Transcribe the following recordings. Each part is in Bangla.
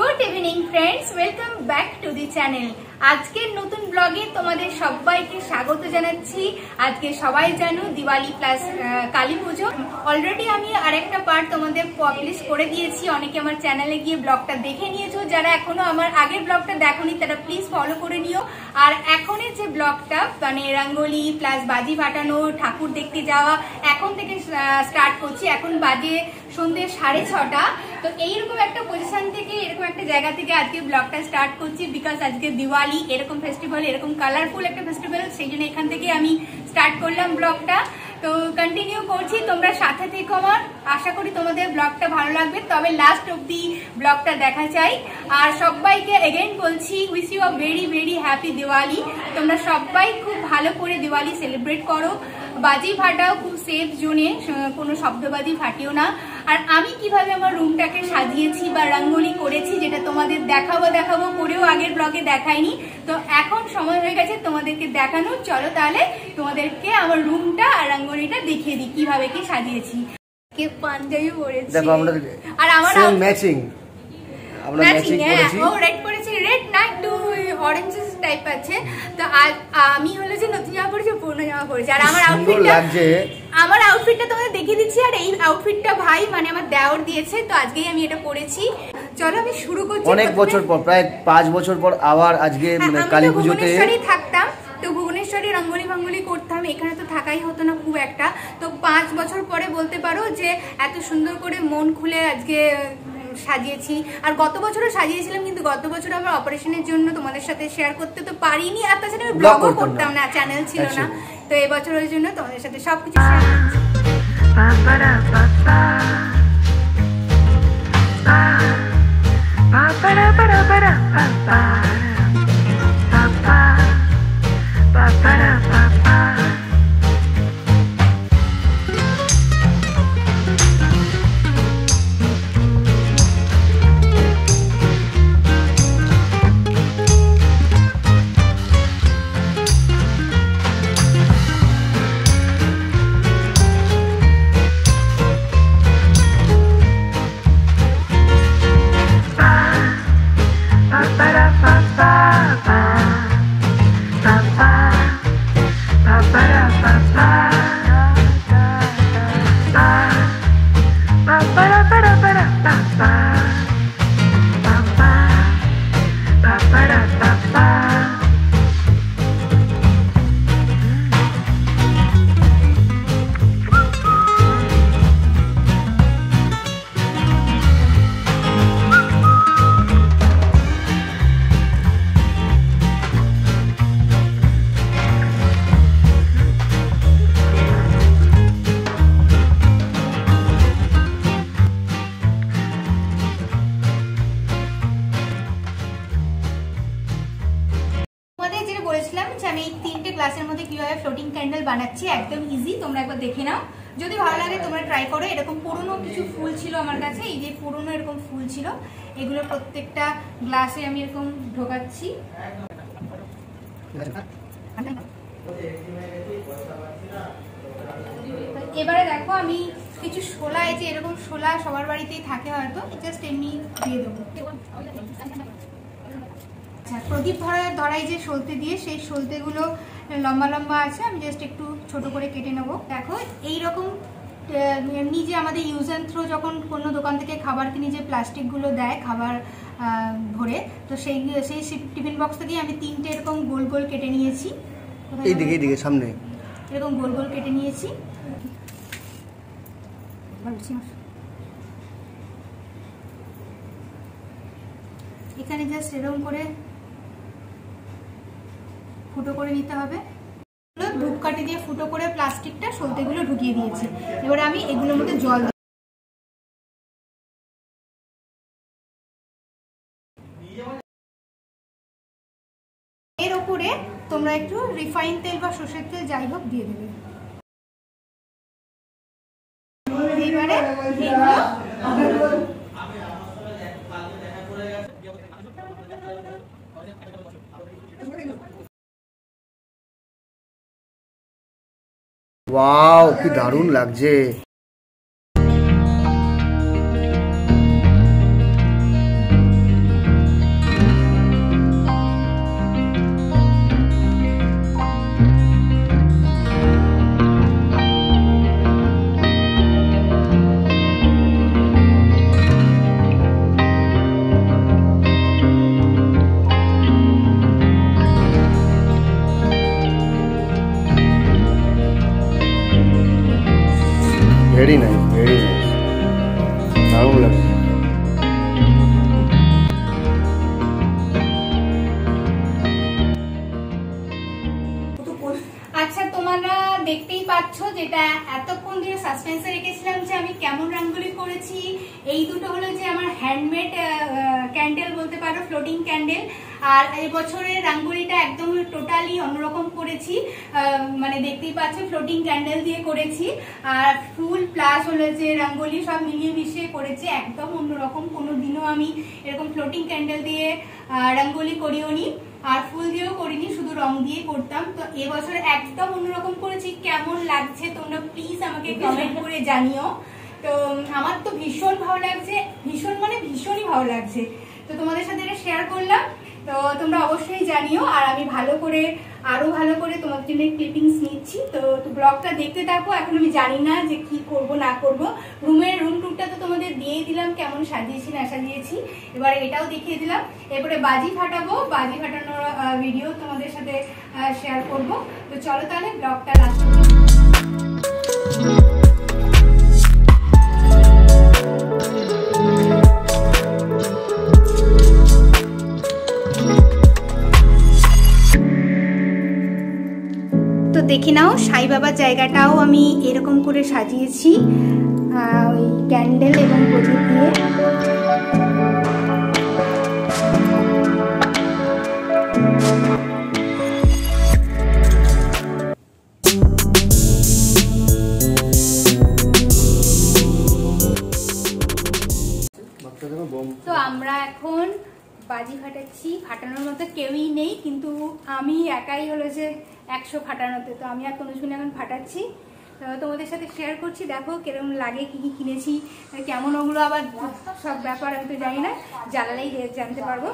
Good evening friends welcome back to the channel আজকের নতুন ব্লগে তোমাদের সবাইকে স্বাগত জানাচ্ছি। আজকে সবাই জানো দিওয়ালি প্লাস কালী পুজো। অলরেডি আমি আরেকটা পার্ট তোমাদের পাবলিশ করে দিয়েছি। অনেকে আমার চ্যানেলে গিয়ে ব্লগটা দেখে নিয়েছো। যারা এখনও আমার আগের ব্লগটা দেখোনি, তারা প্লিজ ফলো করে নিও। আর এখনের যে ব্লগটা মানে রঙ্গোলি প্লাস বাজি ফাটানো, ঠাকুর দেখতে যাওয়া, এখন থেকে স্টার্ট করছি। এখন বাজে সন্ধ্যে সাড়ে ছটা। তো এইরকম একটা পজিশন থেকে, এরকম একটা জায়গা থেকে আজকে ব্লগটা স্টার্ট করছি বিকজ আজকে দিওয়ালি, এরকম ফেস্টিভ্যাল এরকম কালারফুল একটা ফেস্টিভ্যাল সেই জন্য এখান থেকে আমি স্টার্ট করলাম ব্লগটা তো কন্টিনিউ করছি, তোমরা সাথে থেকো আমার। আশা করি তোমাদের ব্লগটা ভালো লাগবে। তবে লাস্ট অব্দি ব্লগটা দেখা চাই। আর সবাইকে এগেন বলছি wish you a very very happy Diwali. তোমরা সবাই খুব ভালো করে দিওয়ালি সেলিব্রেট করো। বাজি ফাটাও খুব সেফ জোনে কোনো শব্দবাজি ফাটিও না। আর আমি কীভাবে আমার রুমটাকে সাজিয়েছি বা রঙ্গোলি করেছি যেটা তোমাদের দেখাবো দেখাবো করেও আগের ব্লগে দেখাইনি। তো এখন সময় হয়ে গেছে তোমাদেরকে দেখানোর। চলো তাহলে তোমাদেরকে আমার রুমটা আর রঙ্গোলিটা দেখিয়ে দিই কীভাবে কি সাজিয়েছি। কে পাঞ্জাবি পরেছি। আর আমার ম্যাচিং আমরা ম্যাচিং করেছি। ও রেড পরেছে রেড না একটু অরেঞ্জ টাইপ আছে। তো আমি হলো যে নতুন জামা পরেছি পুরনো জামা পরেছি আর আমার আউটফিটটা লাগছে। আমার আউটফিটটা তোমাদের দেখিয়ে দিচ্ছি আর এই আউটফিটটা ভাই মানে আমার দেওর দিয়েছে তো আজকেই আমি এটা পরেছি চলো আমি শুরু করছি অনেক বছর পর প্রায় পাঁচ বছর পর আবার আজকে হ্যাঁ, মানে কালী পুজোতে থাকতাম। তো ভুবনেশ্বরে রঙ্গোলি ভাঙ্গলি করতাম এখানে তো থাকাই হতো না খুব একটা। তো পাঁচ বছর পরে বলতে পারো যে এত সুন্দর করে মন খুলে আজকে সাজিয়েছি। আর গত বছরও সাজিয়েছিলাম কিন্তু গত বছর আমার অপারেশনের জন্য তোমাদের সাথে শেয়ার করতে তো পারিনি। আর তাছাড়া আমি ব্লগও করতাম না। চ্যানেল ছিল। না। তো এবছরের জন্য তোমাদের সাথে সবকিছু শেয়ার করছি। ফ্লোটিং ক্যান্ডেল বানাচ্ছি, একদম ইজি তোমরা একবার দেখে নাও। যদি ভালো লাগে, তোমরা ট্রাই করো। এরকম পুরনো কিছু ফুল ছিল আমার কাছে, এই যে পুরনো এরকম ফুল ছিল, এগুলো প্রত্যেকটা গ্লাসে আমি এরকম ঢোকাচ্ছি। এবারে দেখো, আমি কিছু শোলা, এই যে এরকম শোলা সবার বাড়িতেই থাকে হয়তো জাস্ট এমনি দিয়ে দেবো। আচ্ছা প্রদীপ ধরার ধরাই যে সলতে দিয়ে, সেই সলতেগুলো লম্বা লম্বা আছে আমি জাস্ট একটু ছোট করে কেটে নেব। দেখো এই রকম এমনি যে আমাদের ইউজ অ্যান্ড থ্রো যখন কোনো দোকান থেকে খাবার কিনে যে প্লাস্টিকগুলো দেয় খাবার ভরে তো সেই সেই টিফিন বক্স থেকে আমি তিনটে এরকম গোল গোল কেটে নিয়েছি। কোথায় এই দিকে এই দিকে সামনে। এরকম গোল গোল কেটে নিয়েছি। এখানে জাস্ট এরকম করে ফুটো করে নিতে হবে। ধূপকাঠি দিয়ে ফুটো করে প্লাস্টিকটা সলতেগুলো ঢুকিয়ে দিয়েছি। এবার আমি এগুলোর মধ্যে জল এর উপরে তোমরা একটু রিফাইন তেল বা সর্ষের তেল যাই হোক দিয়ে দেবে। এবারে ওয়াও কি দারুণ লাগছে যেটা এতক্ষণ ধরে সাসপেন্সে রেখেছিলাম যে আমি কেমন রঙ্গোলি করেছি। এই দুটো হলো যে আমার হ্যান্ডমেড ক্যান্ডেল বলতে পারো ফ্লোটিং ক্যান্ডেল আর এই বছরের রাঙ্গোলিটা একদম টোটালি অন্যরকম করেছি। মানে দেখতেই পাচ্ছ ফ্লোটিং ক্যান্ডেল দিয়ে করেছি। আর ফুল প্লাস হলো যে রাঙ্গোলি সব মিলিয়ে মিশিয়ে করেছি, একদম অন্যরকম। কোনো দিনও আমি এরকম ফ্লোটিং ক্যান্ডেল দিয়ে রাঙ্গোলি করিও নি আর ফুল দিয়েও করিনি, শুধু রং দিয়ে করতাম। তো এবছর একদম অন্যরকম করেছি। কেমন লাগছে তোমরা প্লিজ আমাকে কমেন্ট করে জানিও। তো আমার তো ভীষণ ভালো লাগছে। ভীষণ মানে ভীষণই ভালো লাগছে। তো তোমাদের সাথে এটা শেয়ার করলাম। তো তোমরা অবশ্যই জানিও, আর আমি ভালো করে, আরও ভালো করে তোমাদের জন্য ক্লিপিংস নিচ্ছি। তো ব্লগটা দেখতে থাকো, এখন আমি জানি না যে কি করব, না করব। রুমের রুম টুরটা তো তোমাদের দিয়ে দিলাম, কেমন সাজিয়েছি, না সাজিয়েছি। এবার এটাও দেখিয়ে দিলাম। এরপরে বাজি ফাটাবো, বাজি ফাটানোর ভিডিও তোমাদের সাথে শেয়ার করব। তো চলো তাহলে ব্লগটা লাস্ট বাবার জায়গাটাও আমি এরকম করে সাজিয়েছি ওই ক্যান্ডেল এবং প্রদীপ দিয়ে। তো আমরা এখন বাজি ফাটাচ্ছি, ফাটানোর মতো কেউই নেই, কিন্তু আমি একাই হলো যে একশো ফাটানোতে। তো আমি আর কোনো শুনে এখন ফাটাচ্ছি। তোমাদের সাথে শেয়ার করছি, দেখো কেরম লাগে, কি কি কিনেছি, কেমন ওগুলো আবার সব ব্যাপার আমি তো জানি না জানালেই জানতে পারব।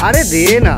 আরে দে না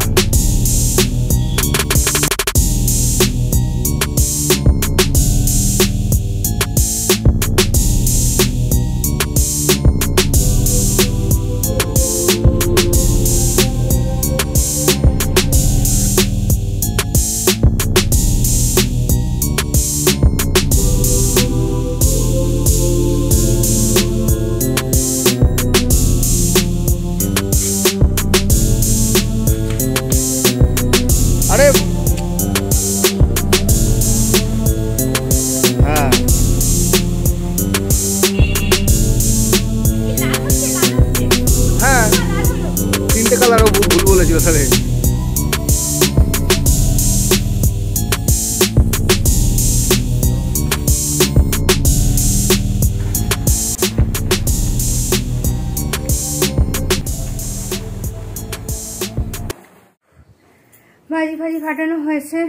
ভাজি ভাজি ফাটানো হয়েছে।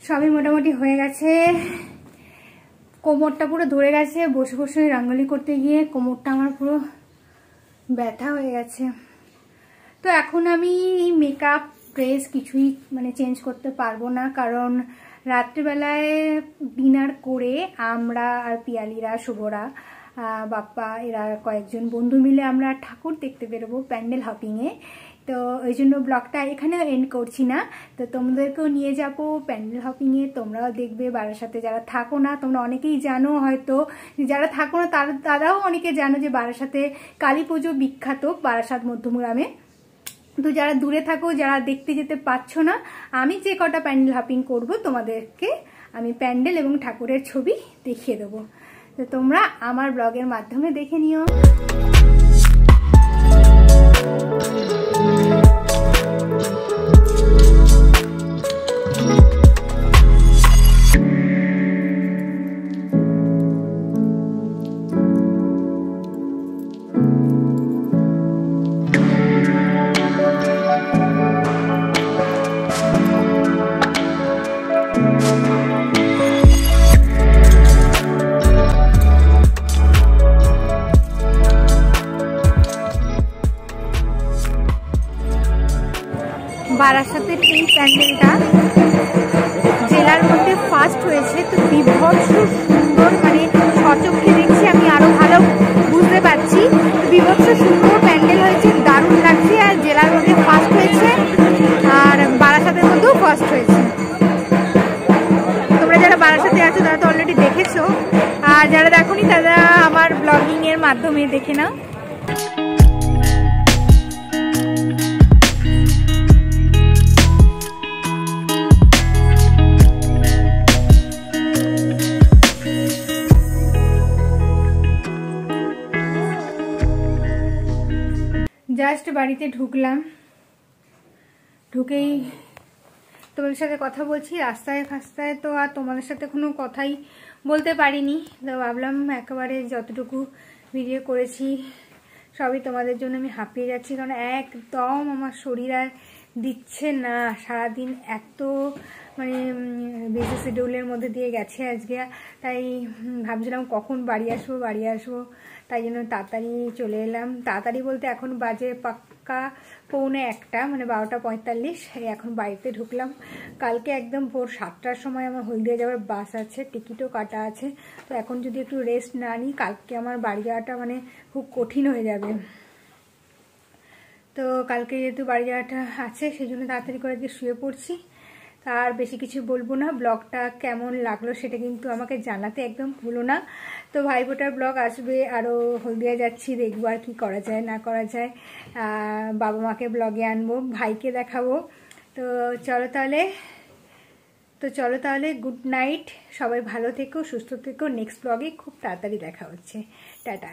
সবই মোটামুটি হয়ে গেছে। কোমরটা পুরো ধরে গেছে, বসে বসে রাঙ্গলি করতে গিয়ে কোমরটা আমার পুরো ব্যথা হয়ে গেছে। তো এখন আমি মেকআপ ড্রেস কিছুই মানে চেঞ্জ করতে পারব না, কারণ রাত্রিবেলায় ডিনার করে আমরা আর পিয়ালিরা, শুভরা বাপ্পা, এরা কয়েকজন বন্ধু মিলে আমরা ঠাকুর দেখতে বেরোবো প্যান্ডেল হপিংয়ে তো ওই জন্য ব্লগটা এখানেও এন্ড করছি না। তো তোমাদেরকেও নিয়ে যাব প্যান্ডেল হপিংয়ে তোমরাও দেখবে বারাসাতে যারা থাকো না, তোমরা অনেকেই জানো হয়তো যারা থাকো না তারা তারাও অনেকে জানো যে বারাসাতে কালী পুজো বিখ্যাত বারাসাত মধ্যমগ্রামে তো যারা দূরে থাকো, যারা দেখতে যেতে পারছ না, আমি যে কটা প্যান্ডেল হপিং করব তোমাদেরকে আমি প্যান্ডেল এবং ঠাকুরের ছবি দেখিয়ে দেবো। তো তোমরা আমার ব্লগের মাধ্যমে দেখে নিও। মাধ্যমে দেখে নাও। জাস্ট বাড়িতে ঢুকলাম। ঢুকেই তোমাদের সাথে কথা বলছি। রাস্তায় ফাস্তায় তো আর তোমাদের সাথে কোনো কথাই বলতে পারিনি। তো ভাবলাম একেবারে যতটুকু ভিডিও করেছি, সবই তোমাদের জন্য আমি হাঁপিয়ে যাচ্ছি, কারণ একদম আমার শরীর আর দিচ্ছে না। সারাদিন এত মানে বিজি শিডিউলের মধ্যে দিয়ে গেছে আজকে, তাই ভাবছিলাম কখন বাড়ি আসব বাড়ি আসব, তাই জন্য তাড়াতাড়ি চলে এলাম। তাড়াতাড়ি বলতে এখন বাজে পাক্কা পৌনে একটা মানে বারোটা পঁয়তাল্লিশ। এখন বাড়িতে ঢুকলাম। কালকে একদম ভোর সাতটার সময় আমার হলদিয়া যাওয়ার বাস আছে, টিকিটও কাটা আছে। তো এখন যদি একটু রেস্ট না নিই, কালকে আমার বাড়ি যাওয়াটা মানে খুব কঠিন হয়ে যাবে। তো কালকে যেহেতু বাড়ি যাওয়াটা আছে, সেই জন্য তাড়াতাড়ি করে আজকে শুয়ে পড়ছি। আর বেশি কিছু বলব না। ব্লগটা কেমন লাগল সেটা কিন্তু আমাকে জানাতে একদম ভুলো না। তো ভাইফোঁটার ব্লগ আসবে আরও হলদিয়া যাচ্ছি, দেখব আর কী করা যায়, না করা যায়। বাবা মাকে ব্লগে আনব, ভাইকে দেখাবো। তো চলো তাহলে, তো চলো তাহলে গুড নাইট। সবাই ভালো থেকো, সুস্থ থেকো। নেক্সট ব্লগে খুব তাড়াতাড়ি দেখা হচ্ছে। টাটা।